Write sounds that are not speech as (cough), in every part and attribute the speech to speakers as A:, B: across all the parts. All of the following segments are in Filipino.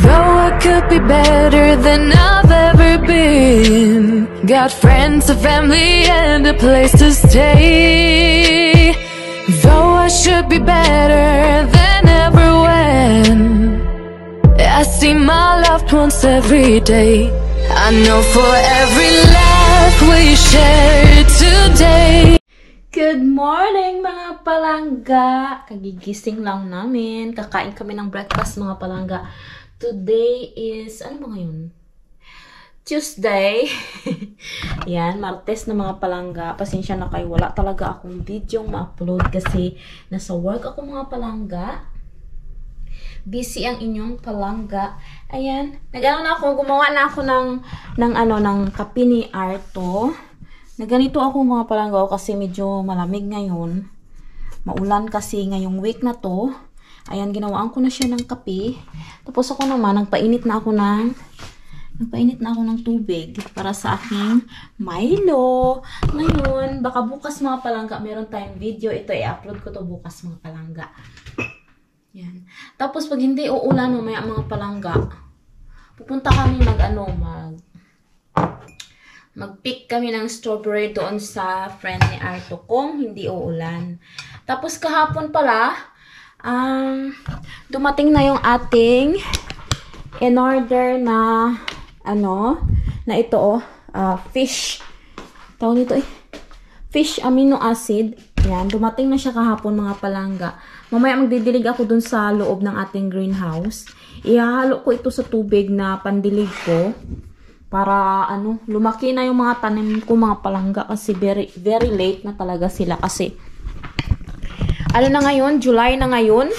A: Though I could be better than I've ever been. Got friends, a family, and a place to stay. Though I should be better than ever when. I see my loved ones every day. I know for every laugh we share today.
B: Good morning mga palangga! Kagigising lang namin. Kakain kami ng breakfast mga palangga. Today is, ano ba ngayon? Tuesday. (laughs) Yan, Martes na mga palangga. Pasensya na kayo. Wala talaga akong video ma-upload kasi nasa work ako mga palangga. Busy ang inyong palangga. Ayan. Nag-ano na ako, gumawa na ako ng, ng ano, ng kape ni Arto. Na ganito ako mga palanggaw kasi medyo malamig ngayon. Maulan kasi ngayong week na to. Ayan, ginawaan ko na siya ng kape. Tapos ako naman, nagpainit na ako ng nagpainit na ako ng tubig para sa aking Milo. Ngayon, baka bukas mga palangga, meron tayong video. Ito, i-upload ko to bukas mga palangga. Yan. Tapos, pag hindi uulan mamaya mga palangga, pupunta kami mag, ano, mag, mag-pick kami ng strawberry doon sa friend ni Arto kung hindi uulan. Tapos kahapon pala, um, dumating na yung ating in order na ano, na ito oh, uh, fish. Tawag nito eh. Fish amino acid. Yan, dumating na siya kahapon mga palangga. Mamaya magdidilig ako dun sa loob ng ating greenhouse. Ihahalo ko ito sa tubig na pandilig ko para ano, lumaki na yung mga tanim ko mga palangga kasi very, very late na talaga sila kasi ano na ngayon, July na ngayon.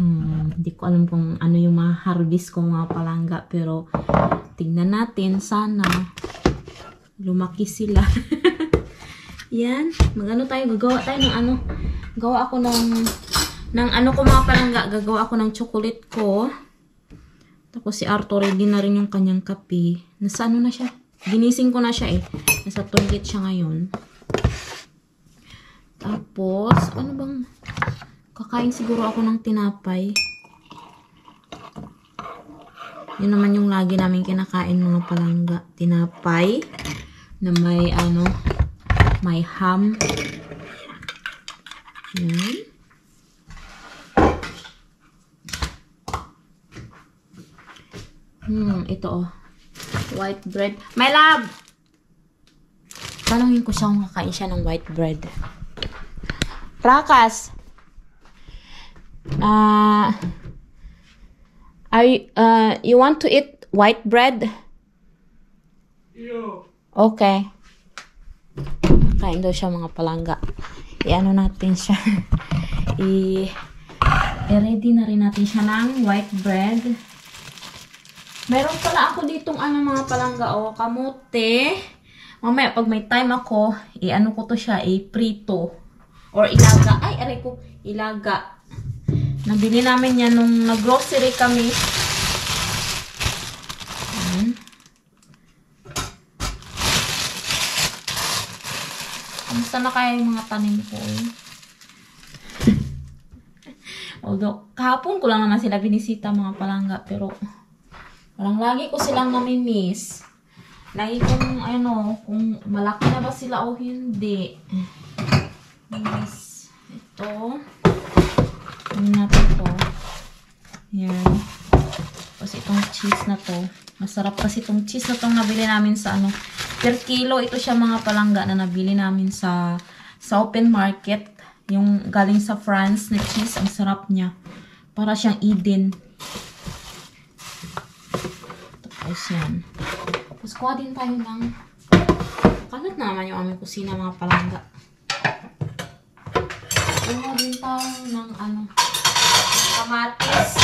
B: Hmm, hindi ko alam kung ano yung mga harvest ko mga palangga pero tingnan natin sana lumaki sila. (laughs) Yan, magano tayo, gagawa tayo ng ano, gawa ako ng ng ano ko mga palangga, gagawa ako ng chocolate ko. Tapos si Arthur, ready na rin yung kanyang kape. Nasa ano na siya? Ginising ko na siya eh. Nasa toilet siya ngayon. Tapos, ano bang... Kakain siguro ako ng tinapay. Yun naman yung lagi namin kinakain mga palangga. Tinapay. Na may ano... May ham. Yan. Hmm, ito oh. White bread. My love! Tanungin ko siya kung kakain siya ng white bread. Rakas! Uh, are you, uh, you want to eat white bread?
C: Yeah.
B: Okay. Kain daw siya mga palangga. I-ano natin siya. (laughs) I- I-ready na rin natin siya ng white bread. Meron pala ako ditong ano mga palangga o, oh, kamote. Mamaya pag may time ako, i-ano ko to siya, i-prito. Or ilaga. Ay, aray ko, ilaga. Nabili namin yan nung nag-grocery kami. Ayan. Kamusta na kaya yung mga tanim ko eh? (laughs) Although, kahapon ko lang naman sila binisita mga palangga, pero Walang lagi ko silang namimiss. Lagi kong, ano, kung malaki na ba sila o hindi. Yes. Ito. Ano natin to. Yan. Tapos itong cheese na to. Masarap kasi itong cheese na itong nabili namin sa ano. Per kilo, ito siya mga palangga na nabili namin sa sa open market. Yung galing sa France na cheese. Ang sarap niya. Para siyang Eden. Tapos yan. Tapos kuha din tayo ng kalat na naman yung aming kusina mga palangga. Kuha din tayo ng ano kamatis.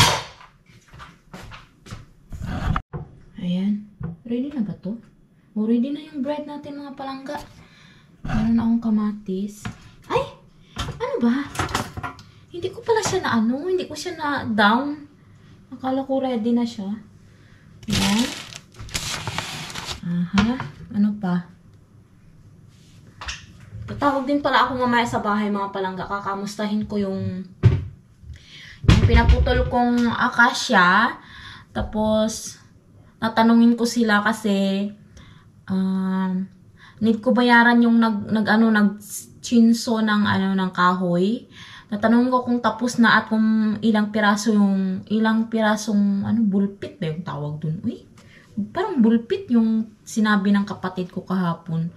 B: Ayan. Ready na ba to? O, ready na yung bread natin mga palangga. Meron akong kamatis. Ay! Ano ba? Hindi ko pala siya na ano, hindi ko siya na down. Akala ko ready na siya. Ayan. Aha. Ano pa? Tatawag din pala ako mamaya sa bahay mga palangga. Kakamustahin ko yung yung pinaputol kong akasya Tapos, natanungin ko sila kasi, um, need ko bayaran yung nag, nag ano, nag chinso ng ano, ng kahoy. Natanong ko kung tapos na at kung ilang piraso yung, ilang pirasong, ano, bulpit ba yung tawag dun? Uy, parang bulpit yung sinabi ng kapatid ko kahapon.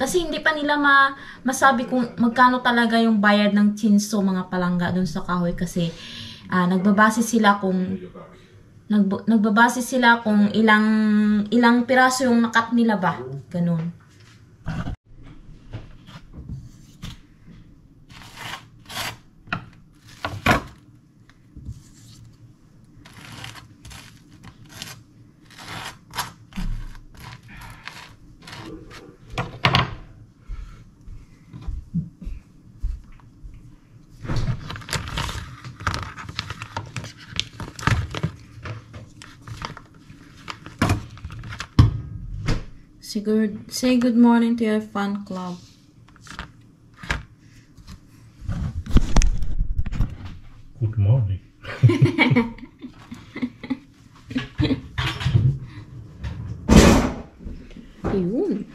B: Kasi hindi pa nila ma, masabi kung magkano talaga yung bayad ng chinso mga palangga dun sa kahoy kasi ah, nagbabase sila kung nagb- nagbabase sila kung ilang ilang piraso yung nakat nila ba. Ganun. Say good, say good morning to your fan club.
C: Good morning. (laughs)
B: Ayun.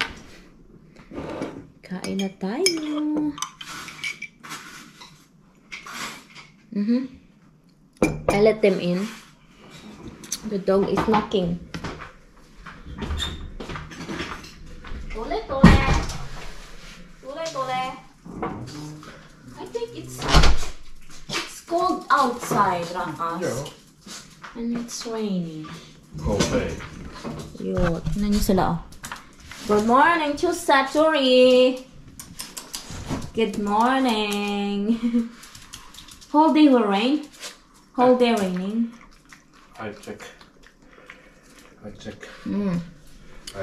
B: Kain na tayo. Mhm. I let them in. The dog is knocking. Outside, Rakas. And it's raining.
C: Okay.
B: Yun. Tingnan niyo sila, oh. Good morning, Chusaturi! Good morning! (laughs) Whole day will rain? Whole day raining?
C: I check. I check.
B: Mm.
C: I,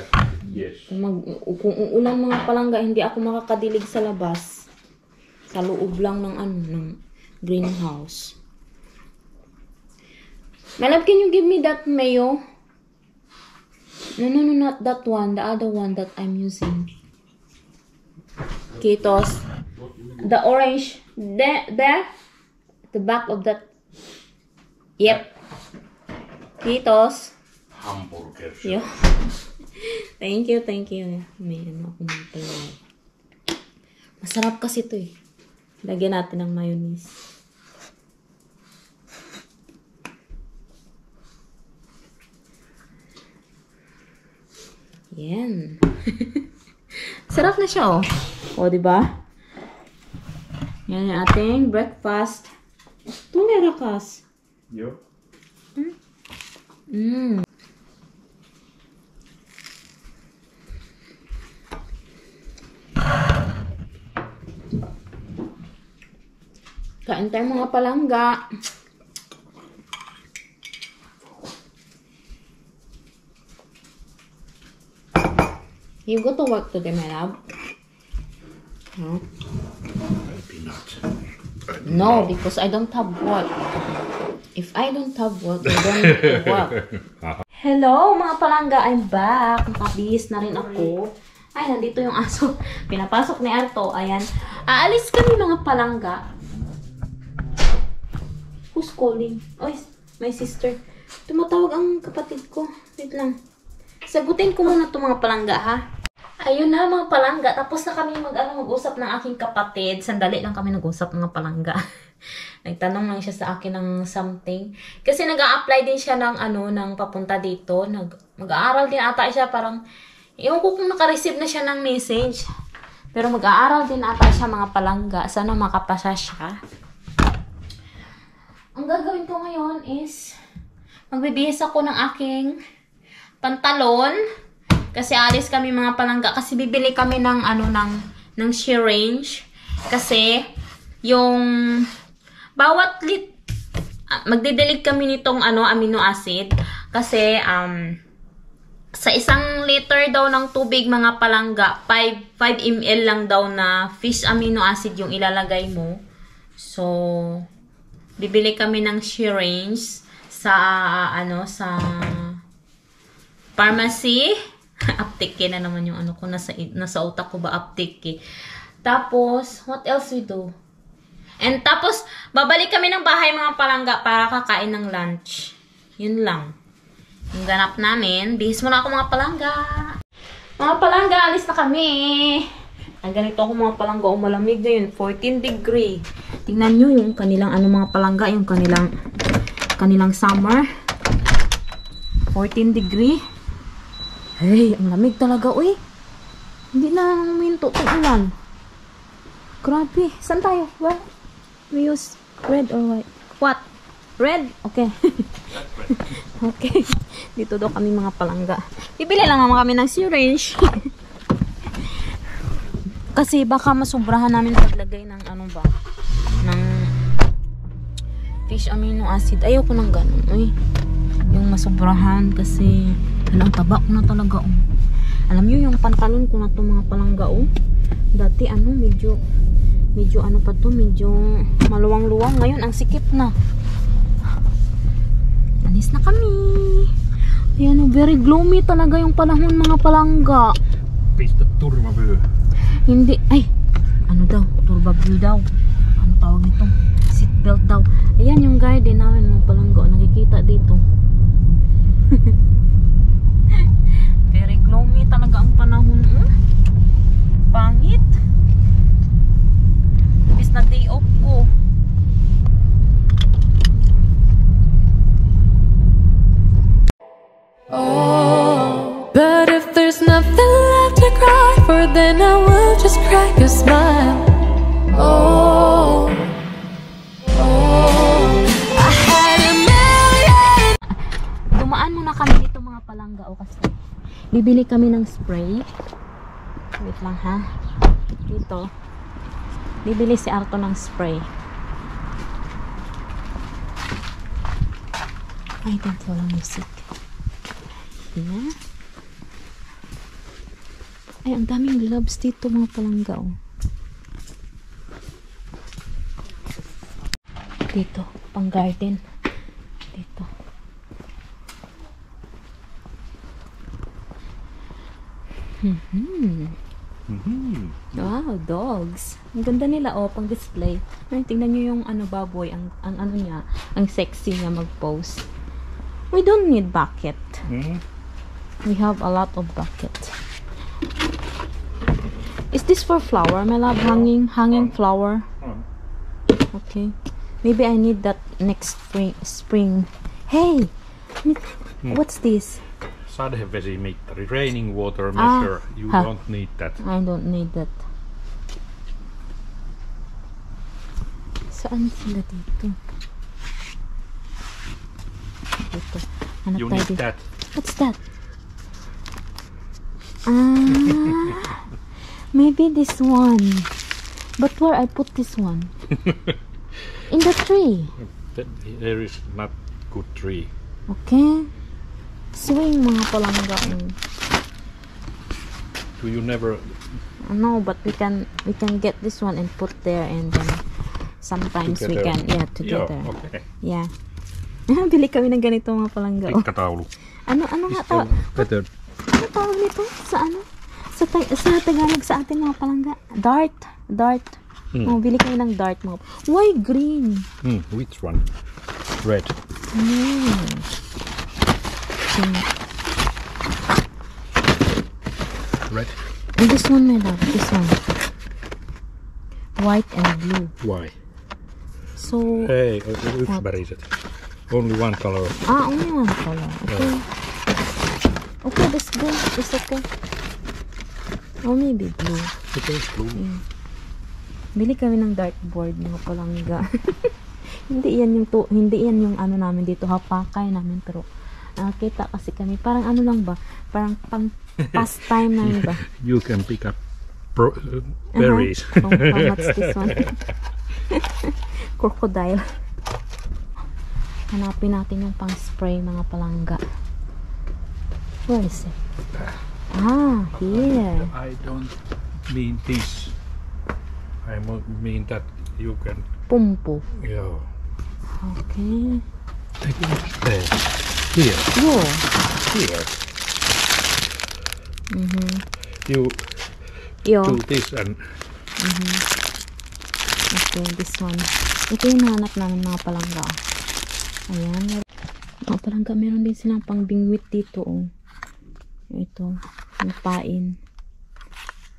C: yes.
B: Kung, mag, kung uulan mga palangga, hindi ako makakadilig sa labas. Sa loob lang ng ano, ng greenhouse. My love, can you give me that mayo? No, no, no, not that one. The other one that I'm using. Kitos. The orange. There, there. The back of that. Yep. Kitos.
C: Hamburgers.
B: Yo. (laughs) thank you, thank you. May ano ako mga pala. Masarap kasi to eh. Lagyan natin ng mayonnaise. Yan. (laughs) Sarap na siya oh. O, di ba? Yan yung ating breakfast. Tunay rakas.
C: Yo.
B: Mm. Kain tayo mga palangga. You go to work today, my love? No?
C: Maybe not.
B: No, because I don't have work. If I don't have work, I don't need to work. Hello, mga palangga. I'm back. Nakabihis na rin ako. Ay, nandito yung aso. (laughs) Pinapasok ni Arto. Ayan. Aalis kami mga palangga. Who's calling? Oy, my sister. Tumatawag ang kapatid ko. Wait lang. Sagutin ko muna itong mga palangga, ha? Ayun na, mga palangga. Tapos na kami mag, ano, mag-usap ng aking kapatid. Sandali lang kami nag-usap mga palangga. (laughs) Nagtanong lang siya sa akin ng something. Kasi nag apply din siya ng ano, ng papunta dito. Mag-aaral din ata siya. Parang, ewan ko kung naka-receive na siya ng message. Pero mag-aaral din ata siya mga palangga. Sana makapasa siya. Ang gagawin ko ngayon is, magbibihis ako ng aking pantalon. Kasi alis kami mga palangga. Kasi bibili kami ng ano, ng, ng syringe. Kasi, yung, bawat lit, ah, magdidelete kami nitong ano, amino acid. Kasi, um, sa isang liter daw ng tubig mga palangga, 5, 5 ml lang daw na fish amino acid yung ilalagay mo. So, bibili kami ng syringe sa, ano, sa pharmacy. (laughs) Apteke na naman yung ano ko, nasa, nasa utak ko ba apteke. Tapos, what else we do? And tapos, babalik kami ng bahay mga palangga para kakain ng lunch. Yun lang. Ang ganap namin. Bihis muna ako mga palangga. Mga palangga, alis na kami. Ang ganito ako mga palangga. O malamig na yun. 14 degree. Tingnan nyo yung kanilang ano mga palangga. Yung kanilang kanilang summer. 14 degree. Hey, ang lamig talaga. Uy, hindi na huminto itong ulan. Grabe. Saan tayo? Where? We use red or white? What? Red? Okay. (laughs) okay. Dito daw kami mga palangga. Bibili lang naman kami ng syringe. (laughs) Kasi baka masubrahan namin paglagay ng ano ba? Ng fish amino acid. Ayoko ng ganun. Uy. Yung masubrahan kasi alam taba ko na talaga oh. Alam niyo yung pantalon ko na to mga palangga oh. Dati ano medyo medyo ano pa to medyo maluwang-luwang ngayon ang sikip na. Alis na kami. Ayan oh, very gloomy talaga yung panahon mga palangga.
C: Pistä turvavyö.
B: Hindi, ay, ano daw, turbaview daw. Ano tawag nito? Seatbelt daw. Ayan yung garden namin mga palangga. Nakikita dito. (laughs) Very gloomy talaga ang panahon. Hmm? Pangit. Imbis na day off ko.
A: Oh, but if there's nothing left to cry for, then I will just crack a smile. Oh, oh, I had a million.
B: Dumaan muna kami dito mga palangga o kasi bibili kami ng spray. Wait lang ha. Dito. Bibili si Arto ng spray. Ay, thank you. Walang music. Ayan. Ay, ang daming gloves dito mga palangga oh. Dito, pang garden. Dito. Mhm. Wow, dogs. Ang ganda nila, oh, pang display. Ay, tingnan nyo yung ano, baboy, ang, ang ano niya, ang sexy niya mag-pose. We don't need bucket.
C: Mm.
B: We have a lot of bucket. Is this for flower, my love? Hanging, hanging flower? Okay. Maybe I need that next spring. spring. Hey! What's this?
C: Sadevesimittari, raining water
B: Ah,
C: you
B: ha.
C: don't need that.
B: I don't need that. Saan sila dito? Dito. Hanap
C: You
B: tayo
C: need
B: dito.
C: that.
B: What's that? Ah, maybe this one. But where I put this one? (laughs) In the tree.
C: There is not good tree.
B: Okay. Swing mga palangga. Mm.
C: Do you never
B: No, but we can we can get this one and put there and then sometimes we can yeah together.
C: Joo, okay.
B: Yeah. (laughs) Bili kami ng ganito mga palangga. Oh. Ano ano nga tawag?
C: Better.
B: Ano tawag nito? Sa ano? Sa, ta- sa Tagalog sa atin mga palangga. Dart. Dart.
C: Mm.
B: Oh, bili kami ng dart mga. Why green?
C: Mm, which one? Red.
B: Mm. Hmm.
C: Red.
B: And this one, my love. This one. White and blue.
C: Why?
B: So,
C: Ei, yksiväriset. Only one color.
B: ah, only one color. Okay. Okay, that's good. It's okay. Or maybe blue.
C: Okay, blue.
B: Bili kami ng dartboard mga palangga. (laughs) hindi yan yung to, hindi yan yung ano namin dito hapakay namin pero nakita kasi kami parang ano lang ba parang pang pastime namin ba (laughs)
C: You can pick up pro- uh, berries.
B: Uh-huh. Oh, how much this one? Crocodile. Hanapin natin yung pang spray mga palangga. Where is it? Ah, here.
C: I don't mean this. I mean that you can.
B: Pumpo.
C: Joo.
B: Okay.
C: There. Here.
B: Yo.
C: Here.
B: Mhm.
C: You
B: Yo.
C: do this and
B: Okay, this one. Ito yung hanap namin mga palangga. Ayan. Mga palangga. Meron din silang pang bingwit dito, oh. Ito, yung pain.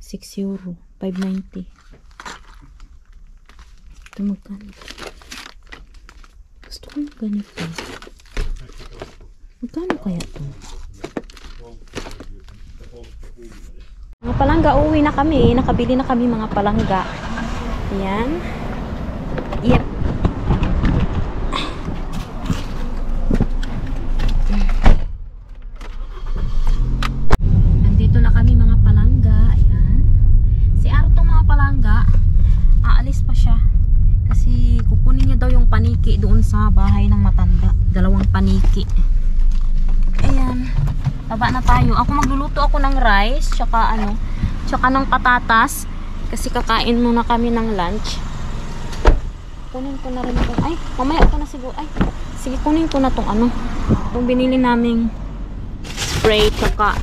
B: 6 euro. 5.90. Ito magkano? Gusto ko yung ganito. Magkano kaya to? Mga palangga, uwi na kami. Nakabili na kami mga palangga. Ayan. Yep. Nandito na kami mga palangga. Ayan. Si Arto mga palangga, aalis pa siya. Kasi kukunin niya daw yung paniki doon sa bahay ng matanda. Dalawang paniki. Ayan. Baba na tayo. Ako magluluto ako ng rice, tsaka ano, tsaka ng patatas. Kasi kakain muna kami ng lunch. Kunin ko na rin ito. Ay, mamaya ito na siguro. Ay, sige, kunin ko na tong ano. Itong binili naming spray, tsaka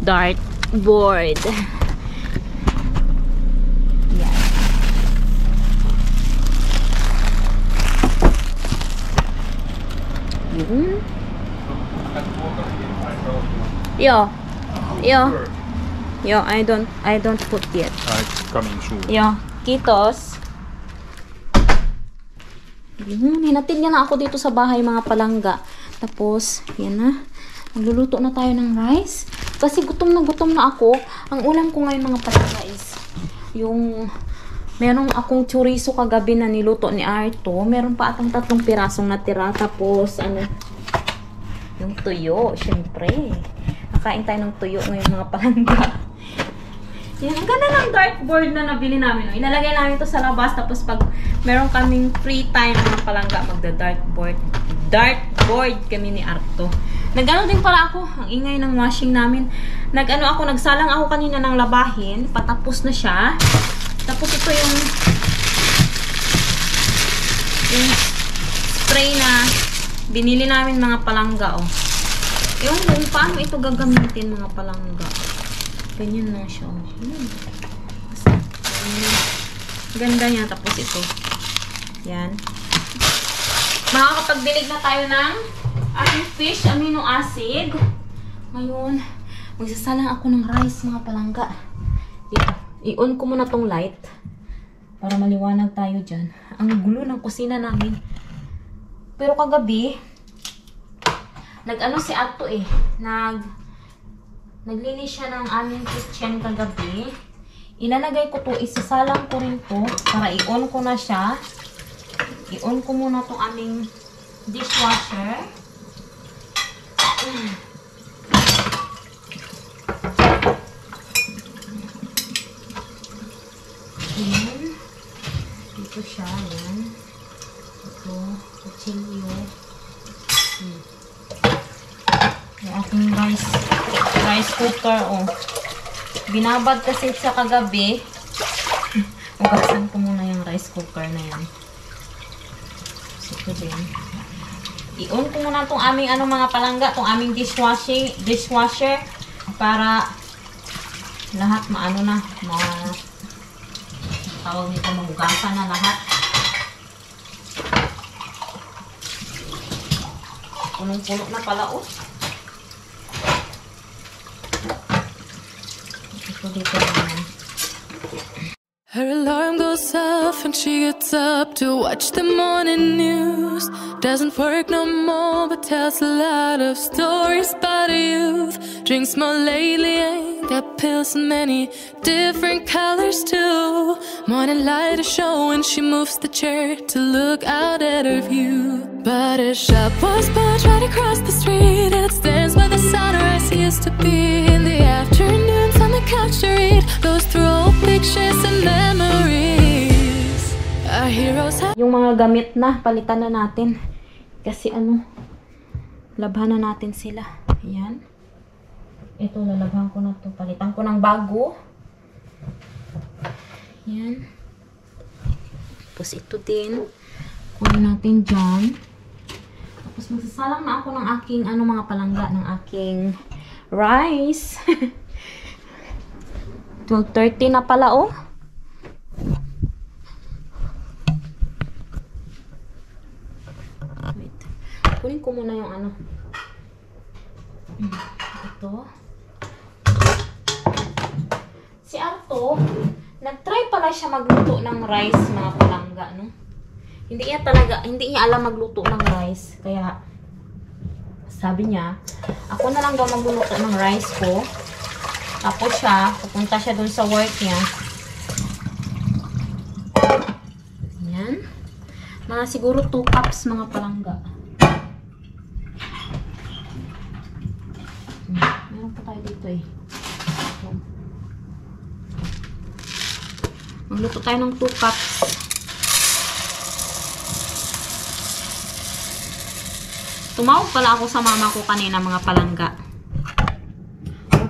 B: dart board. Yan. Yun. Yo. Yo. Yo, I don't I don't put yet.
C: Uh, it's coming soon.
B: Yo, kitos. Yun, hinatid niya na ako dito sa bahay mga palangga. Tapos, yan na. Magluluto na tayo ng rice. Kasi gutom na gutom na ako. Ang ulam ko ngayon mga palangga is yung meron akong chorizo kagabi na niluto ni Arto. Meron pa atang tatlong pirasong natira. Tapos, ano, yung tuyo, syempre. Nakain tayo ng tuyo ngayon mga palangga. Yan, ang ganda ng dartboard na nabili namin. No? Inalagay namin to sa labas. Tapos pag meron kaming free time mga palangga, magda-dartboard. Dartboard kami ni Arto. Nag-ano din pala ako. Ang ingay ng washing namin. Nag-ano ako, nagsalang ako kanina ng labahin. Patapos na siya. Tapos ito yung yung spray na binili namin mga palangga, oh. Yung kung paano ito gagamitin mga palangga. Ganyan lang siya. ganyan. Ganda niya. Tapos ito. Yan. Makakapagdilig na tayo ng ating fish amino acid. Ngayon, magsasalang ako ng rice mga palangga. I- I-on ko muna tong light para maliwanag tayo dyan. Ang gulo ng kusina namin. Pero kagabi, nag-ano si Ato eh, nag naglinis siya ng aming kitchen kagabi. Ilalagay ko to, isasalang ko rin to para i-on ko na siya. I-on ko muna tong aming dishwasher. Ayan. Dito siya, ayan. Ito, kutsilyo. Hmm. Yung aking rice, rice cooker, oh. Binabad kasi sa kagabi. (laughs) Ugasan ko muna yung rice cooker na yan. So, ito din. I-on ko muna itong aming ano mga palangga, itong aming dishwashing, dishwasher para lahat maano na, ma tawag nito mahugasan na lahat. Punong-puno na pala, oh.
A: Her alarm goes off and she gets up to watch the morning news. Doesn't work no more, but tells a lot of stories about youth. Drinks more lately, ain't got pills in many different colors too. Morning light is showing, she moves the chair to look out at her view. But her shop was built right across the street, it stands where the sunrise used to be. In the afternoons to read, goes through old pictures and memories. Our heroes have.
B: Yung mga gamit na, palitan na natin. Kasi ano, labhan na natin sila. Ayan. Ito, lalabhan ko na to. Palitan ko ng bago. Ayan. Tapos ito din. Kunin natin dyan. Tapos magsasalang na ako ng aking, ano mga palangga, ng aking rice. (laughs) 12.30 na pala, oh. Wait. Kunin ko muna yung ano. Ito. Si Arto, nag-try pala siya magluto ng rice, mga palangga, no? Hindi niya talaga, hindi niya alam magluto ng rice. Kaya, sabi niya, ako na lang daw magluluto ng rice ko. Tapos siya, pupunta siya dun sa work niya. Yan. Mga siguro 2 cups mga palangga. Hmm, Meron pa tayo dito eh. Magluto tayo ng 2 cups. Tumawag pala ako sa mama ko kanina mga palangga.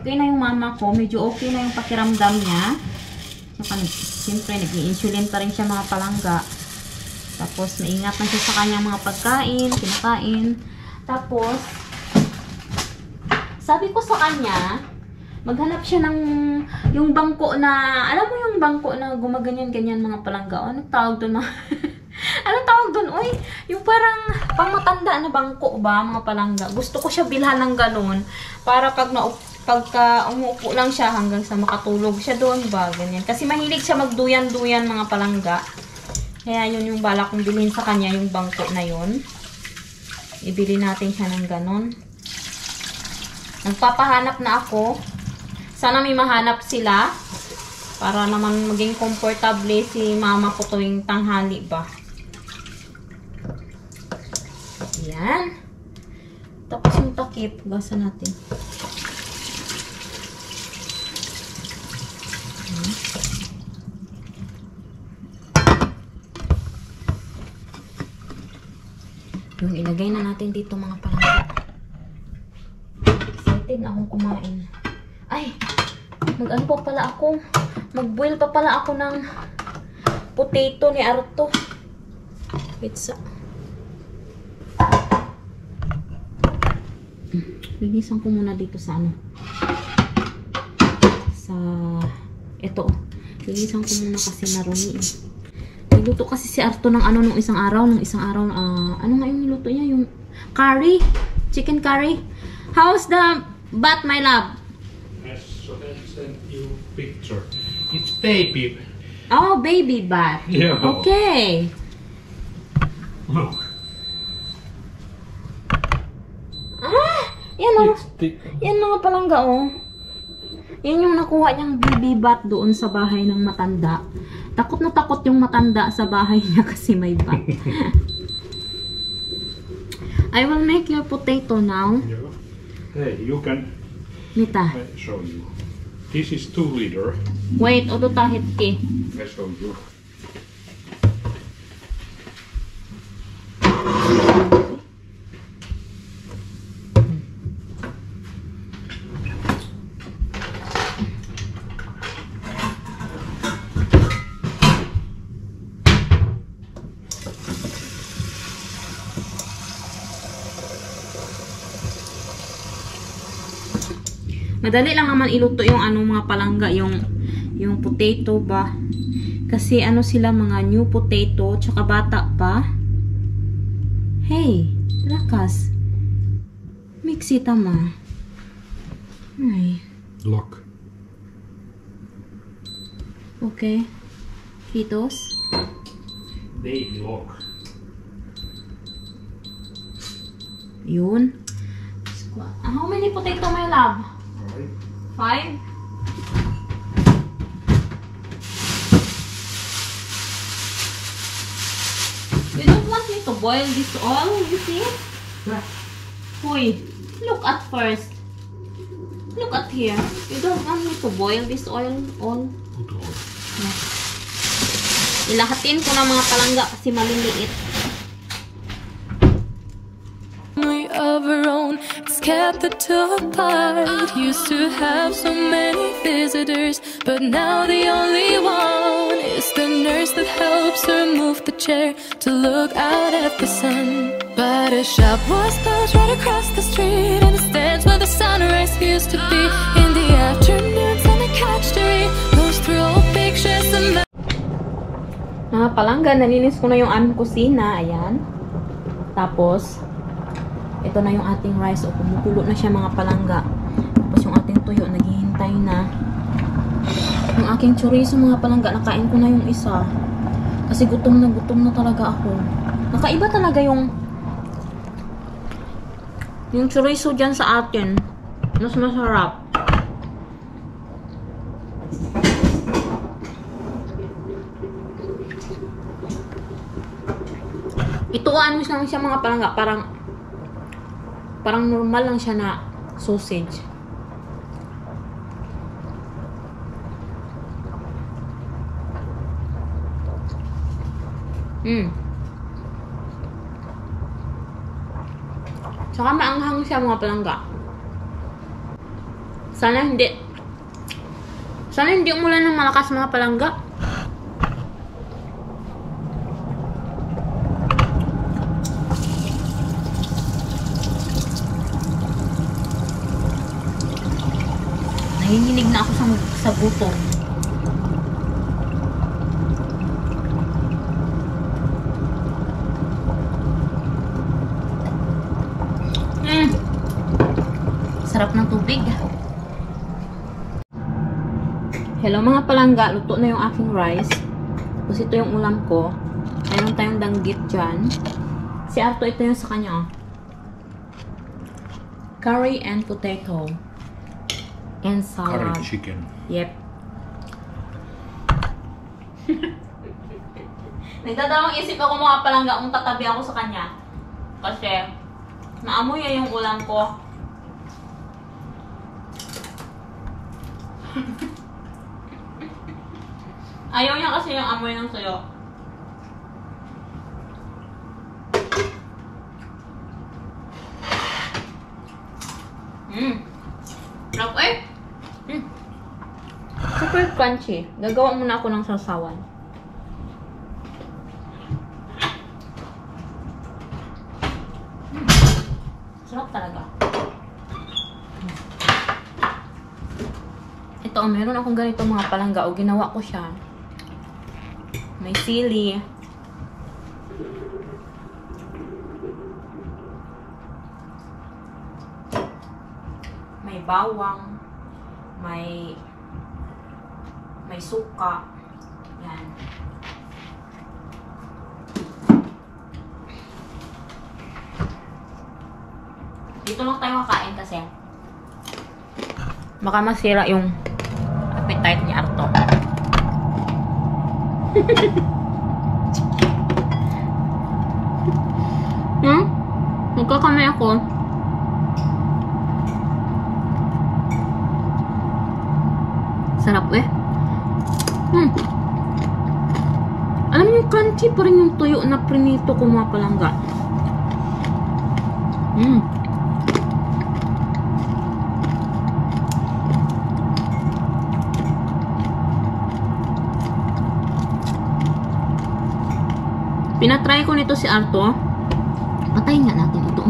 B: Okay na yung mama ko. Medyo okay na yung pakiramdam niya. Saka, siyempre, nag-insulin pa rin siya mga palangga. Tapos, maingat na siya sa kanyang mga pagkain, kinakain. Tapos, sabi ko sa kanya, maghanap siya ng yung bangko na, alam mo yung bangko na gumaganyan-ganyan mga palangga. Ano tawag doon na? ano tawag doon? Uy, yung parang pangmatanda na bangko ba, mga palangga. Gusto ko siya bilhan ng ganun para pag na pagka umuupo lang siya hanggang sa makatulog siya doon ba, ganyan. Kasi mahilig siya magduyan-duyan mga palangga. Kaya yun yung bala kong bilhin sa kanya, yung bangko na yun. Ibili natin siya ng ganun. Nagpapahanap na ako. Sana may mahanap sila. Para naman maging komportable si mama ko tuwing tanghali ba. Yan. Tapos yung takip, gasa natin. Yung ilagay na natin dito mga palangga. Excited akong kumain. Ay, mag-ano pa pala ako. Mag-boil pa pala ako ng potato ni Arto. Pizza. Linisan ko muna dito sa ano. Sa, ito. Linisan ko muna kasi narumi eh. Nagluto kasi si Arto ng ano nung isang araw, nung isang araw, ah, ano nga yung niluto niya? Yung curry? Chicken curry? How's the bat, my love?
C: Yes, so I sent you picture. It's baby.
B: Oh, baby bat.
C: Yeah.
B: Okay.
C: Look,
B: Ah! Yan o.
C: thick.
B: Yan mga palangga oh. Yan yung nakuha niyang baby bat doon sa bahay ng matanda. Takot na takot yung matanda sa bahay niya (laughs) kasi may bat. I will make your potato now.
C: Yeah. Hey, you can
B: Nita.
C: I show you. This is two liter.
B: Wait, odo tahit ki.
C: I show you.
B: Madali lang naman iluto yung ano mga palangga, yung yung potato ba. Kasi ano sila mga new potato, tsaka bata pa. Hey, lakas. Mixi tama. Ay,
C: Lock.
B: okay. Kitos.
C: Baby lock.
B: Yun. How many potato, my love? Five? You don't want me to boil this all, you see? Huy, look at first. Look at here. You don't want me to boil this oil all? Ilahatin ko ng mga palangga kasi maliliit.
A: Of her own. It's kept the two apart. Used to have so many visitors, but now the only one is the nurse that helps her move the chair to look out at the sun. But a shop was closed right across the street, and it stands where the sunrise used to be. In the afternoons, on the couch to read those through old pictures and
B: Mga palangga, nalinis ko na yung aming kusina. Ayan. Tapos, Ito na yung ating rice. O, kumukulo na siya mga palangga. Tapos yung ating tuyo, naghihintay na. Yung aking chorizo mga palangga, nakain ko na yung isa. Kasi gutom na gutom na talaga ako. Nakaiba talaga yung yung chorizo dyan sa atin. Mas masarap. Ito ano lang siya mga palangga, parang parang normal lang siya na sausage. Mm. Tsaka maanghang siya mga palangga. Sana hindi. Sana hindi umulan ng malakas mga palangga. Nanginginig na ako sa, gutom. Mm. Sarap ng tubig. Hello mga palangga, luto na yung aking rice. Tapos ito yung ulam ko. Meron tayong danggit dyan. Si Arto, ito yung sa kanya. oh. Curry and potato. And
C: Curry
B: salad.
C: chicken.
B: Yep. (laughs) Nagdadalawang isip ako mga palangga kung tatabi ako sa kanya. Kasi, naamoy niya yung ulam ko. (laughs) Ayaw niya kasi yung amoy ng sayo. Mmm. Sarap eh. Mm. Super crunchy. Gagawa muna ako ng sasawan. Mm. Sarap talaga. Ito, meron akong ganito mga palangga o ginawa ko siya. May sili. May bawang. May may suka. Yan. Dito lang tayo kakain kasi baka masira yung appetite ni Arto. (laughs) hmm? Nagkakamay ako. Sarap eh. Hmm. Alam niyo, crunchy pa rin yung tuyo na prinito ko mga palangga. Hmm. Pinatry ko nito si Arto. Patayin nga natin ito.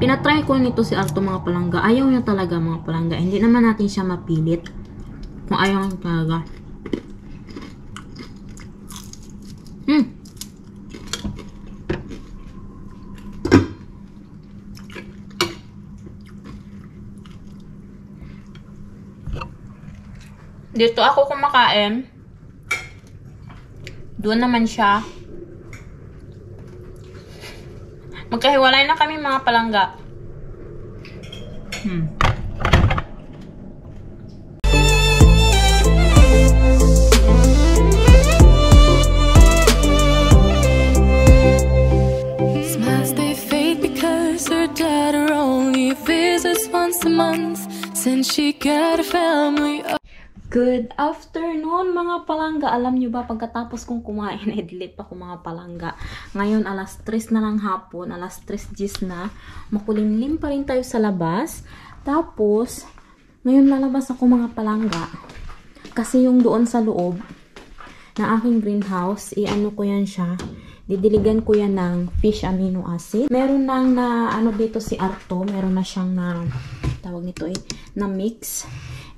B: Pinatry ko nito si Arto mga palangga. Ayaw niya talaga mga palangga. Hindi naman natin siya mapilit. Kung ayaw niya talaga. Hmm. Dito ako kumakain. Doon naman siya. Magkahiwalay na kami mga palangga. Hmm.
A: Once a month since she got a family.
B: Good afternoon mga palangga. Alam nyo ba, pagkatapos kong kumain, (laughs) edlit ako mga palangga. Ngayon, alas 3 na lang hapon, alas 3 gis na. Makulimlim pa rin tayo sa labas. Tapos, ngayon lalabas ako mga palangga. Kasi yung doon sa loob, na aking greenhouse, i-ano ko yan siya. Didiligan ko yan ng fish amino acid. Meron nang na, ano dito si Arto, meron na siyang na, tawag nito eh, na mix.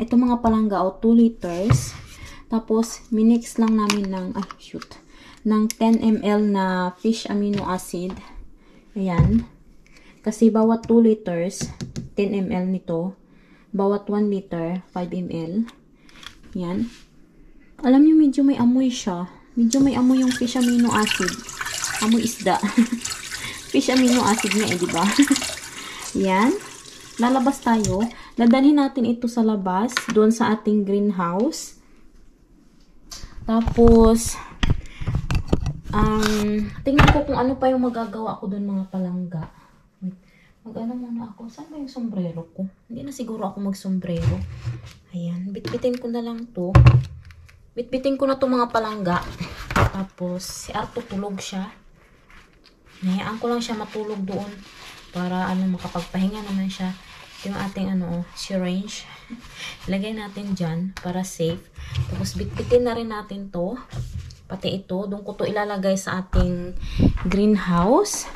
B: Ito mga palangga o 2 liters. Tapos, minix lang namin ng, ay shoot, ng 10 ml na fish amino acid. Ayan. Kasi bawat 2 liters, 10 ml nito. Bawat 1 liter, 5 ml. Yan. Alam niyo medyo may amoy siya. Medyo may amoy yung fish amino acid. Amoy isda. (laughs) fish amino acid niya eh, di ba? (laughs) Yan. Lalabas tayo. Dadalhin natin ito sa labas, doon sa ating greenhouse. Tapos, um, tingnan ko kung ano pa yung magagawa ko doon mga palangga. Wait, mag-ano muna ako. Saan ba yung sombrero ko? Hindi na siguro ako mag-sombrero. Ayan, bitbitin ko na lang to. Bitbitin ko na to mga palangga. Tapos, si Arto tulog siya. Nahayaan ko lang siya matulog doon para ano makapagpahinga naman siya. Yung ating ano, syringe. Lagay natin dyan para safe. Tapos bitbitin na rin natin to. Pati ito. Doon ko to ilalagay sa ating greenhouse.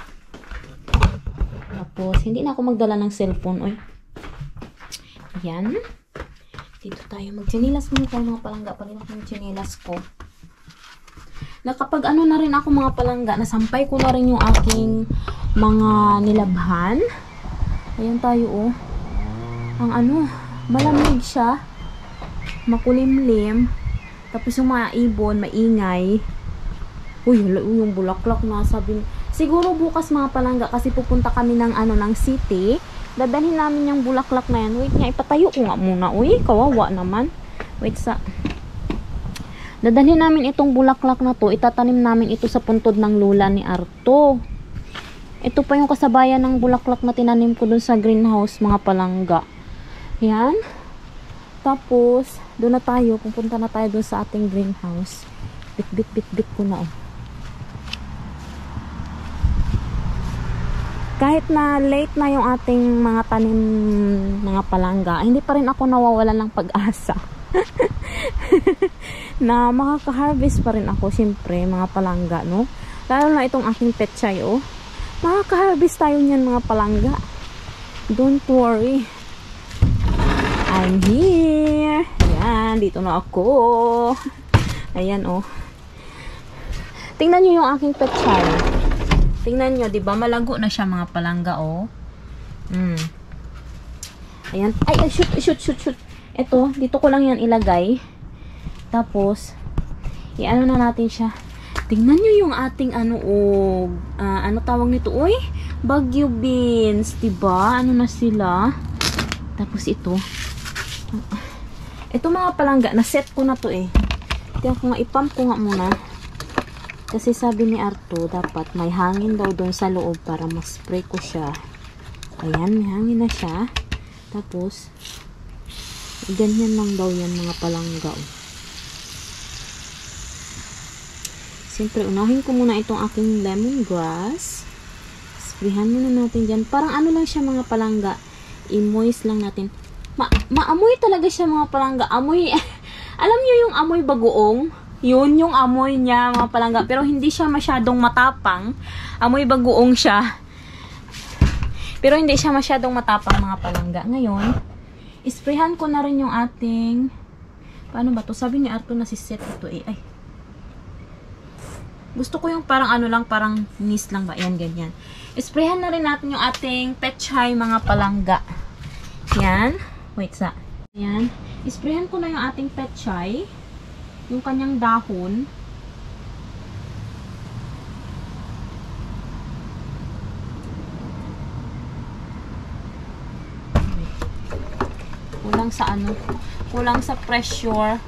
B: Tapos, hindi na ako magdala ng cellphone. Oy. Yan. Dito tayo. Magchinilas muna tayo mga palangga. Palinok yung chinilas ko. Nakapag ano na rin ako mga palangga. Nasampay ko na rin yung aking mga nilabhan. Ayan tayo oh. Ang ano, malamig siya. Makulimlim. Tapos yung mga ibon, maingay. Uy, yung bulaklak na sabi. Siguro bukas mga palangga kasi pupunta kami ng ano ng city. Dadalhin namin yung bulaklak na yan. Wait nga, ipatayo ko nga muna. Uy, kawawa naman. Wait sa... Dadalhin namin itong bulaklak na to. Itatanim namin ito sa puntod ng lula ni Arto. Ito pa yung kasabayan ng bulaklak na tinanim ko dun sa greenhouse, mga palangga. Yan. Tapos, doon na tayo. Pupunta na tayo doon sa ating greenhouse. Bit, bit, bit, bit ko na oh. kahit na late na yung ating mga tanim mga palangga, hindi pa rin ako nawawalan ng pag-asa. (laughs) na makaka-harvest pa rin ako, syempre, mga palangga, no? Lalo na itong aking petchay, oh. Makaka-harvest tayo niyan, mga palangga. Don't worry. I'm here. Ayan, dito na ako. Ayan, oh. Tingnan nyo yung aking petchay. Tingnan nyo, di ba? Malago na siya mga palangga, oh. Mm. Ayan. Ay, ay, shoot, shoot, shoot, shoot. Ito, dito ko lang yan ilagay. Tapos, i-ano na natin siya. Tingnan nyo yung ating ano, oh, ah, ano tawag nito? Uy, Baguio beans, di ba? Ano na sila? Tapos ito. Ito mga palangga, na-set ko na to eh. Tingnan ko nga, ipump ko nga muna. Kasi sabi ni Arto, dapat may hangin daw doon sa loob para ma-spray ko siya. Ayan, may hangin na siya. Tapos, ganyan lang daw yan mga palanggaw. Siyempre, unahin ko muna itong aking lemongrass. Sprayhan muna natin dyan. Parang ano lang siya mga palangga. I-moist lang natin. Ma maamoy talaga siya mga palangga. Amoy, (laughs) alam niyo yung amoy bagoong? Yun yung amoy niya mga palangga. Pero hindi siya masyadong matapang. Amoy bagoong siya. Pero hindi siya masyadong matapang mga palangga. Ngayon, isprayhan ko na rin yung ating paano ba to? Sabi ni Arto na si set ito eh. Ay. Gusto ko yung parang ano lang, parang mist lang ba? Yan, ganyan. Isprayhan na rin natin yung ating petchay mga palangga. Yan. Wait sa. Yan. Isprayhan ko na yung ating petchay. Yung kanyang dahon. Kulang sa ano? Kulang sa pressure.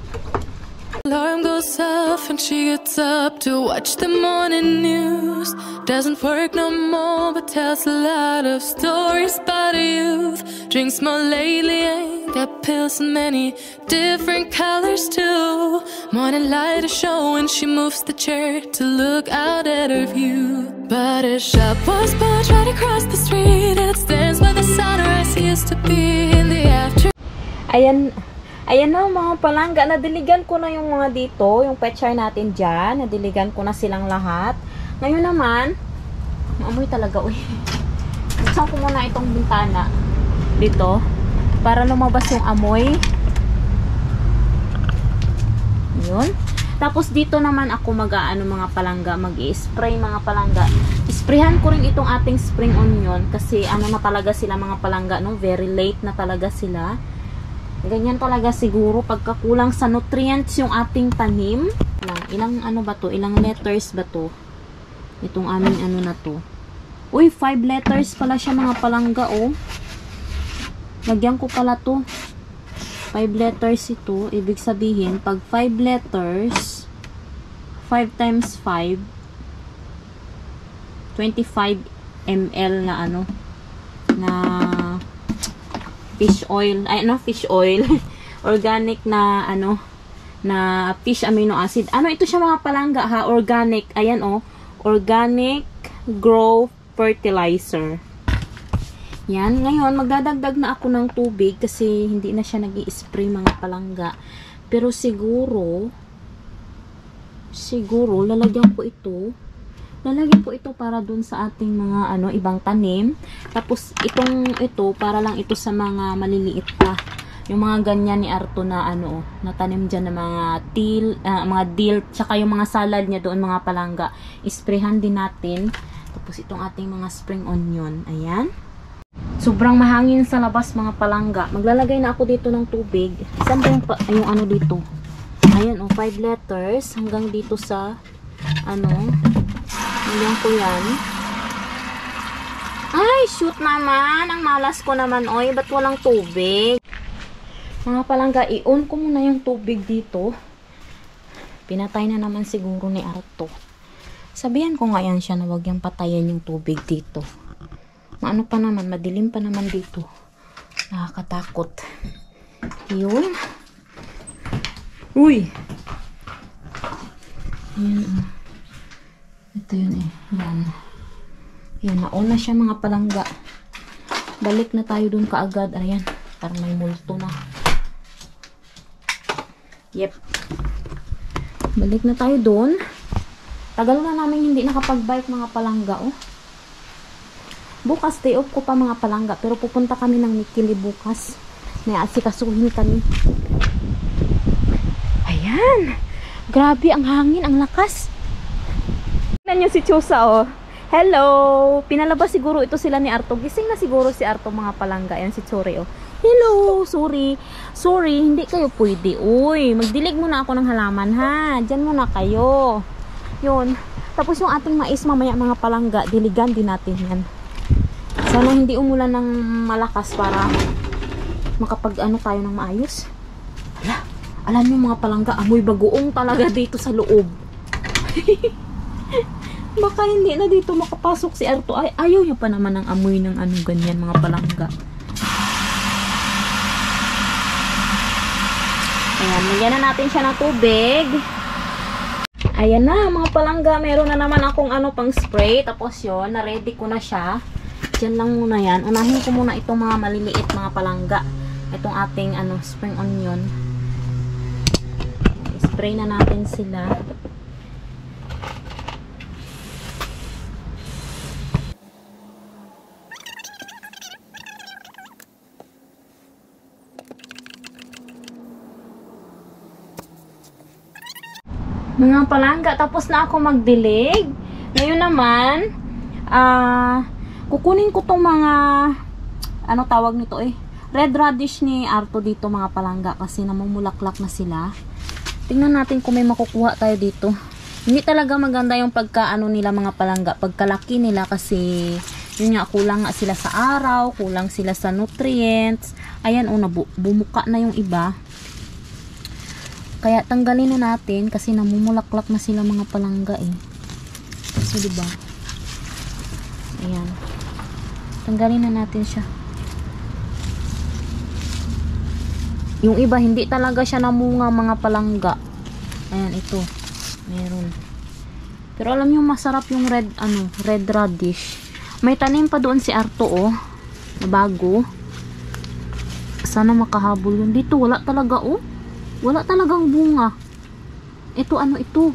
A: Alarm goes off and she gets up to watch the morning news. Doesn't work no more, but tells a lot of stories about youth. Drinks more lately, ain't got pills in many different colors too. Morning light is showing, she moves the chair to look out at her view. But a shop was built right across the street, it stands where the sunrise used to be in the afternoon.
B: Ayan, ayan na mga palangga. Nadiligan ko na yung mga dito, yung petchay natin dyan. Nadiligan ko na silang lahat. Ngayon naman, maamoy talaga, uy. Buksan ko muna itong bintana dito para lumabas yung amoy. Yun. Tapos dito naman ako mag-aano mga palangga, mag-i-spray mga palangga. Isprayhan ko rin itong ating spring onion kasi ano na talaga sila mga palangga, no? Very late na talaga sila. Ganyan talaga siguro pagkakulang sa nutrients yung ating tanim. Ilang, ilang ano ba to? Ilang letters ba to? Itong aming ano na to. Uy, 5 letters pala siya mga palangga, oh. Lagyan ko pala to. 5 letters ito. Ibig sabihin, pag 5 letters, 5 times 5, 25 ml na ano, na fish oil. Ay, ano, fish oil. (laughs) Organic na, ano, na fish amino acid. Ano ito siya mga palangga ha? Organic. Ayan oh. Organic grow fertilizer. Yan. Ngayon, magdadagdag na ako ng tubig kasi hindi na siya nag spray mga palangga. Pero siguro, siguro, lalagyan ko ito. Lalagyan ko ito para dun sa ating mga ano ibang tanim. Tapos itong ito para lang ito sa mga maliliit pa. Yung mga ganyan ni Arto na ano, natanim diyan ng mga til, ah, mga dill, tsaka yung mga salad niya doon mga palangga. Isprayhan din natin. Tapos itong ating mga spring onion. Ayan. Sobrang mahangin sa labas mga palangga. Maglalagay na ako dito ng tubig. Saan ba yung, yung ano dito? Ayan, oh, 5 letters hanggang dito sa ano. Hanggang ko yan. Ay, shoot naman. Ang malas ko naman, oy. Ba't walang tubig? Mga palangga, i-on ko muna yung tubig dito. Pinatay na naman siguro ni Arto. Sabihan ko nga yan siya na wag yung patayin yung tubig dito. Maano pa naman, madilim pa naman dito. Nakakatakot. Yun. Uy! Ayan, oh. Ito yun eh. Yan. Yan, nauna siya mga palangga. Balik na tayo dun kaagad. Ayan, parang may multo na. Yep. Balik na tayo dun. Tagal na namin hindi nakapag-bike mga palangga, oh. Bukas day off ko pa mga palangga pero pupunta kami ng Nikili bukas. May asikasuhin kami. Ayan. Grabe ang hangin, ang lakas. Tingnan niyo si Chusa oh. Hello! Pinalabas siguro ito sila ni Arto. Gising na siguro si Arto mga palangga. Yan si Chore oh. Hello! Sorry. Sorry, hindi kayo pwede. Uy, magdilig muna ako ng halaman ha. Diyan muna kayo. Yun. Tapos yung ating mais mamaya mga palangga, diligan din natin yan. Sana hindi umulan ng malakas para makapag ano tayo ng maayos. Ala, alam niyo mga palangga, amoy bagoong talaga dito sa loob. (laughs) Baka hindi na dito makapasok si Arto. Ay, ayaw niya pa naman ng amoy ng ano ganyan mga palangga. Ayan, lagyan na natin siya ng tubig. Ayan na, mga palangga. Meron na naman akong ano pang spray. Tapos yon na-ready ko na siya. Diyan lang muna yan. Unahin ko muna itong mga maliliit mga palangga. Itong ating ano, spring onion. Spray na natin sila. Mga palangga, tapos na ako magdilig. Ngayon naman, ah, kukunin ko tong mga, ano tawag nito eh, red radish ni Arto dito mga palangga kasi namumulaklak na sila. Tingnan natin kung may makukuha tayo dito. Hindi talaga maganda yung pagkaano nila mga palangga, pagkalaki nila kasi yun nga, kulang nga sila sa araw, kulang sila sa nutrients. Ayan, oh, nabu- bumuka na yung iba. Kaya tanggalin na natin kasi namumulaklak na sila mga palangga eh. So, di ba? Ayan. Tanggalin na natin siya. Yung iba, hindi talaga siya namunga mga palangga. Ayan, ito. Meron. Pero alam nyo, masarap yung red, ano, red radish. May tanim pa doon si Arto, oh. Na bago. Sana makahabol yun. Dito, wala talaga, oh. Wala talagang bunga. Ito, ano ito?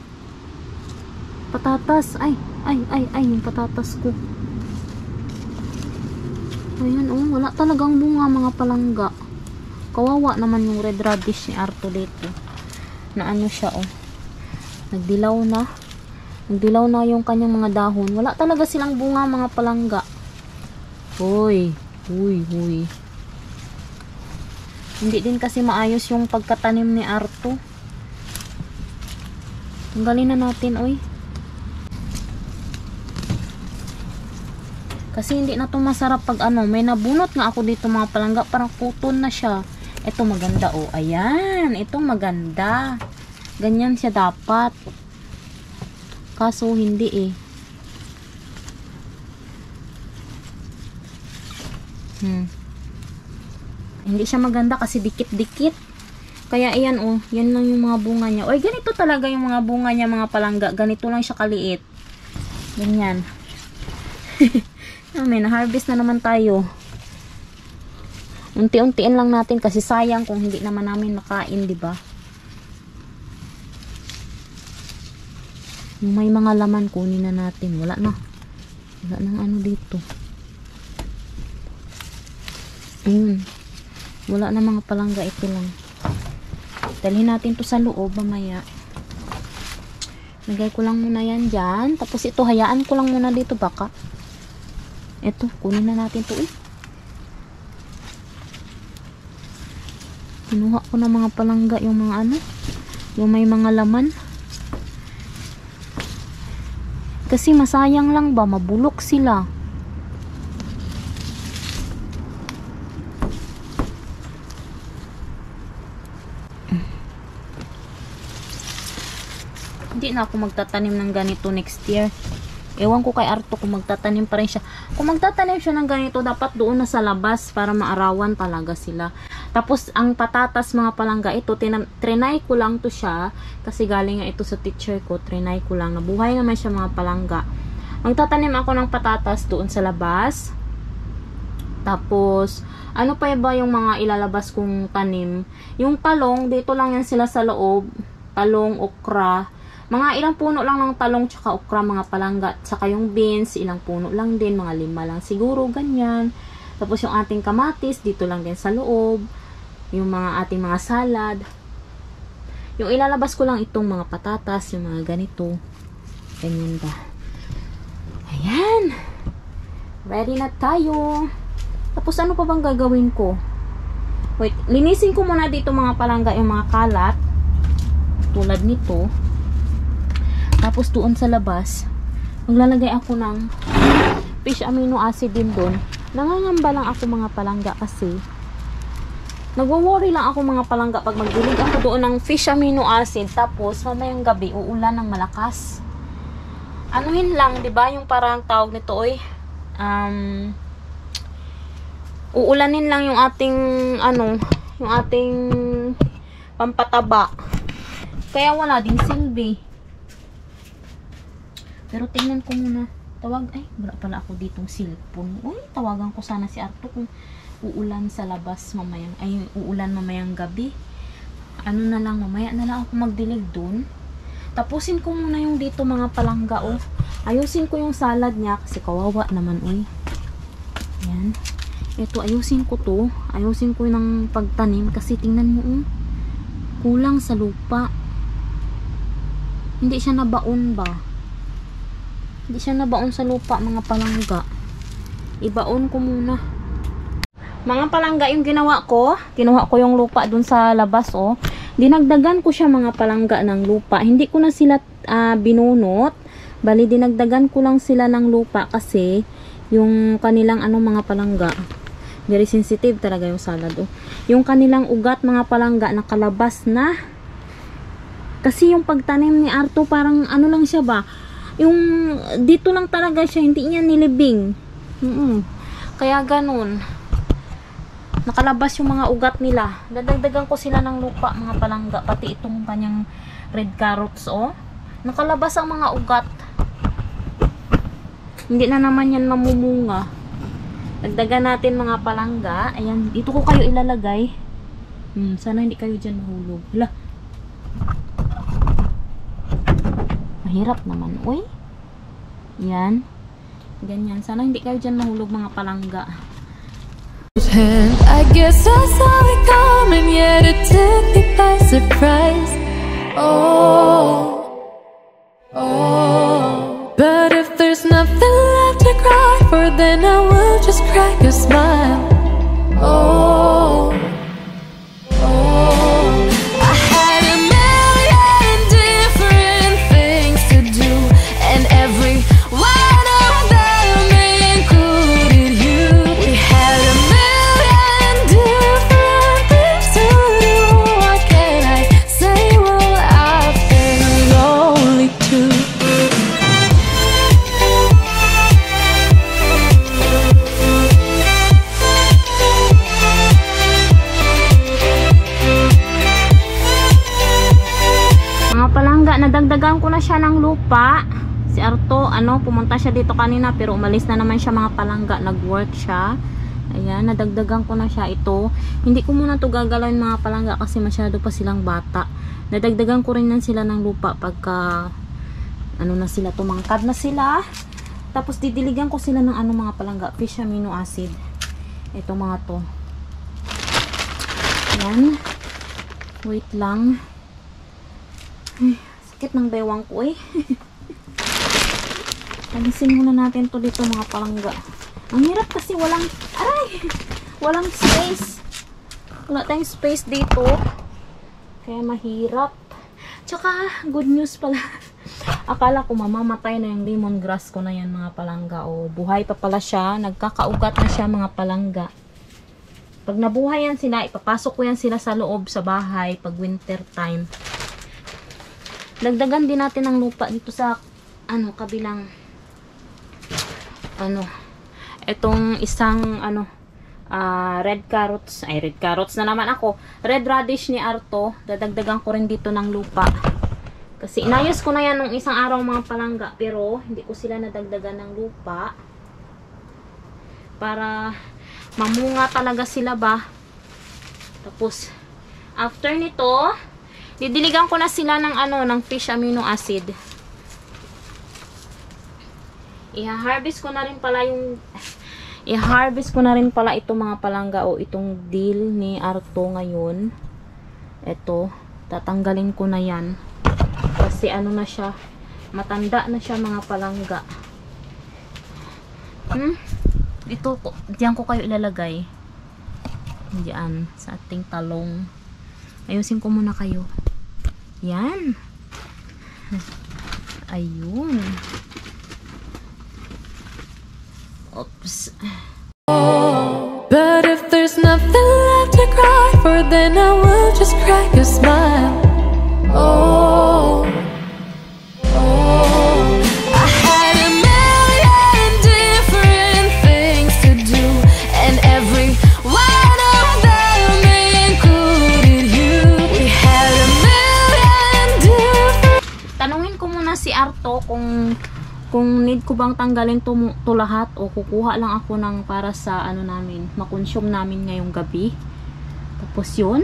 B: Patatas. Ay, ay, ay, ay, yung patatas ko. Ayan, oh, wala talagang bunga mga palangga. Kawawa naman yung red radish ni Arto dito. Na ano siya, oh. Nagdilaw na. Nagdilaw na yung kanyang mga dahon. Wala talaga silang bunga mga palangga. Hoy, huy, huy. Hindi din kasi maayos yung pagkatanim ni Arto. Tanggalin na natin, oy. Kasi hindi na to masarap pag ano, may nabunot nga ako dito mga palangga, parang kuton na siya. Ito maganda oh. Ayan, ito maganda. Ganyan siya dapat. Kaso hindi eh. Hmm. Hindi siya maganda kasi dikit-dikit. Kaya ayan oh, yan lang yung mga bunga niya. Oy, ganito talaga yung mga bunga niya mga palangga. Ganito lang siya kaliit. Ganyan. (laughs) May na-harvest na naman tayo. Unti-untiin lang natin kasi sayang kung hindi naman namin makain, di ba? May mga laman, kunin na natin. Wala na. Wala nang ano dito. Ayun. Wala na mga palangga. Ito lang. Dalhin natin to sa loob mamaya. Lagay ko lang muna yan dyan. Tapos ito, hayaan ko lang muna dito baka. Ito, kunin na natin to eh. Kinuha ko na mga palangga yung mga ano. Yung may mga laman. Kasi masayang lang ba, mabulok sila. Hindi na ako magtatanim ng ganito next year. Ewan ko kay Arto kung magtatanim pa rin siya. Kung magtatanim siya ng ganito, dapat doon na sa labas para maarawan talaga sila. Tapos, ang patatas mga palangga, ito, trinay ko lang to siya. Kasi galing nga ito sa teacher ko, trinay ko lang. Nabuhay naman siya mga palangga. Magtatanim ako ng patatas doon sa labas. Tapos, ano pa ba yung mga ilalabas kong tanim? Yung talong, dito lang yan sila sa loob. Talong, okra, mga ilang puno lang ng talong tsaka okra, mga palangga, tsaka yung beans, ilang puno lang din, mga lima lang siguro, ganyan. Tapos yung ating kamatis, dito lang din sa loob. Yung mga ating mga salad. Yung ilalabas ko lang itong mga patatas, yung mga ganito. Ganyan ba. Ayan. Ready na tayo. Tapos ano pa bang gagawin ko? Wait, linisin ko muna dito mga palangga yung mga kalat. Tulad nito. Tapos doon sa labas, maglalagay ako ng fish amino acid din doon. Nangangamba lang ako mga palangga kasi nagwo-worry lang ako mga palangga pag magdilig ako doon ng fish amino acid tapos mamayang gabi uulan ng malakas. Anuhin lang, 'di ba, yung parang tawag nito oy. Um uulanin lang yung ating ano, yung ating pampataba. Kaya wala ding silbi. Pero tingnan ko muna. Tawag, ay, wala pala ako ditong cellphone. Uy, tawagan ko sana si Arto kung uulan sa labas mamayang, ay, uulan mamayang gabi. Ano na lang, mamaya na lang ako magdilig dun. Tapusin ko muna yung dito mga palangga, oh. Ayusin ko yung salad niya kasi kawawa naman, uy. Yan. Ito, ayusin ko to. Ayusin ko ng pagtanim kasi tingnan mo, oh. Kulang sa lupa. Hindi siya nabaon ba? Hindi siya nabaon sa lupa, mga palangga. Ibaon ko muna. Mga palangga yung ginawa ko. Kinuha ko yung lupa dun sa labas, oh. Dinagdagan ko siya mga palangga ng lupa. Hindi ko na sila uh, binunot. Bali, dinagdagan ko lang sila ng lupa kasi yung kanilang ano mga palangga very sensitive talaga yung salad oh. yung kanilang ugat mga palangga nakalabas na kasi yung pagtanim ni Arto parang ano lang siya ba yung dito lang talaga siya hindi niya nilibing. Mm -mm. kaya ganun. Nakalabas yung mga ugat nila. Dadagdagan ko sila ng lupa mga palangga pati itong kanyang red carrots oh. Nakalabas ang mga ugat. Hindi na naman yan mamumunga. Dagdagan natin mga palangga. Ayan dito ko kayo ilalagay. Hmm, sana hindi kayo dyan mahulog. Hala Mahirap naman. Uy. Yan. Ganyan. Sana hindi kayo dyan mahulog mga palangga.
A: And I guess I saw it coming, yet it took me by surprise. Oh. Oh, but if there's nothing left to cry for, then I will just crack a smile. Oh, oh,
B: nadagdagan ko na siya ng lupa. Si Arto, ano, pumunta siya dito kanina pero umalis na naman siya mga palangga. Nag-work siya. Ayan, nadagdagan ko na siya ito. Hindi ko muna to gagalawin mga palangga kasi masyado pa silang bata. Nadagdagan ko rin yan sila ng lupa pagka ano na sila, tumangkad na sila. Tapos didiligan ko sila ng ano mga palangga, fish amino acid. Ito mga to. Ayan. Wait lang. Ay, sakit ng bewang ko eh. (laughs) Alisin muna natin to dito mga palangga. Ang hirap kasi walang, aray! Walang space. Wala tayong space dito. Kaya mahirap. Tsaka, good news pala. (laughs) Akala ko mamamatay na yung lemongrass ko na yan mga palangga. O, buhay pa pala siya. Nagkakaugat na siya mga palangga. Pag nabuhay yan sila, ipapasok ko yan sila sa loob sa bahay pag winter time. Dagdagan din natin ng lupa dito sa ano kabilang ano etong isang ano ah, red carrots ay red carrots na naman ako. Red radish ni Arto dadagdagan ko rin dito ng lupa. Kasi inayos ko na yan nung isang araw mga palangga pero hindi ko sila nadagdagan ng lupa. Para mamunga talaga sila ba? Tapos after nito Didiligan ko na sila ng ano, ng fish amino acid. I-harvest ko na rin pala yung (laughs) i-harvest ko na rin pala itong mga palangga o itong deal ni Arto ngayon. Ito, tatanggalin ko na yan. Kasi ano na siya, matanda na siya mga palangga. Hmm? Dito, ko- diyan ko kayo ilalagay. Diyan, sa ating talong. Ayusin ko muna kayo. Yan. Ayun. Oops.
A: But if there's nothing left to cry for, then I will just crack a smile.
B: Kung need ko bang tanggalin to, to lahat o kukuha lang ako ng para sa ano namin, makonsume namin ngayong gabi. Tapos yun.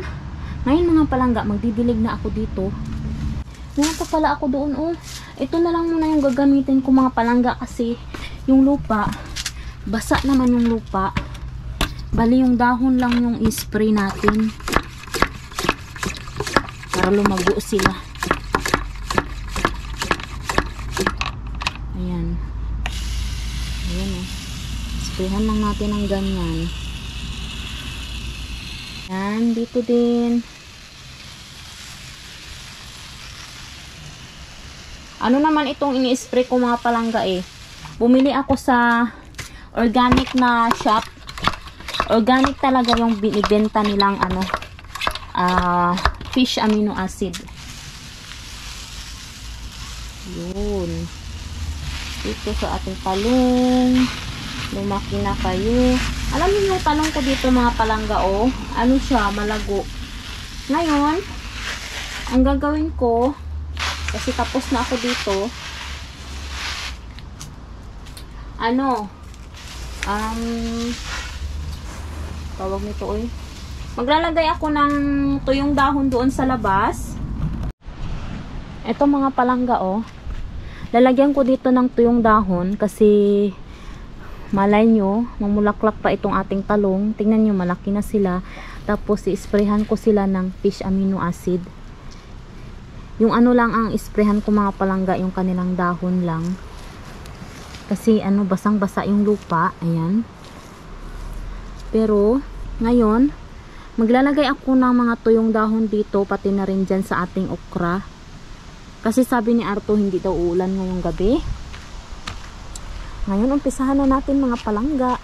B: Ngayon mga palangga, magdidilig na ako dito. Ngayon pa pala ako doon, oh. Ito na lang muna yung gagamitin ko mga palangga kasi yung lupa, basa naman yung lupa. Bali yung dahon lang yung i-spray natin. Para lumago sila. Ayan. Ayan oh. Sprayhan lang natin ng ganyan. Ayan, dito din. Ano naman itong ini-spray ko mga palangga eh. Bumili ako sa organic na shop. Organic talaga yung binibenta nilang ano, ah, fish amino acid. Yun dito sa ating talong. Lumaki na kayo. Alam niyo yung talong ko dito mga palangga oh. Ano siya, malago. Ngayon, ang gagawin ko, kasi tapos na ako dito, ano, um, tawag nito eh. Maglalagay ako ng tuyong dahon doon sa labas. Ito mga palangga oh. Lalagyan ko dito ng tuyong dahon kasi malay nyo, mamulaklak pa itong ating talong. Tingnan nyo, malaki na sila. Tapos, i-sprayhan ko sila ng fish amino acid. Yung ano lang ang isprehan ko mga palangga, yung kanilang dahon lang. Kasi ano, basang-basa yung lupa. Ayan. Pero, ngayon, maglalagay ako ng mga tuyong dahon dito, pati na rin dyan sa ating okra. Kasi sabi ni Arto, hindi daw uulan ngayong gabi. Ngayon, umpisahan na natin mga palangga.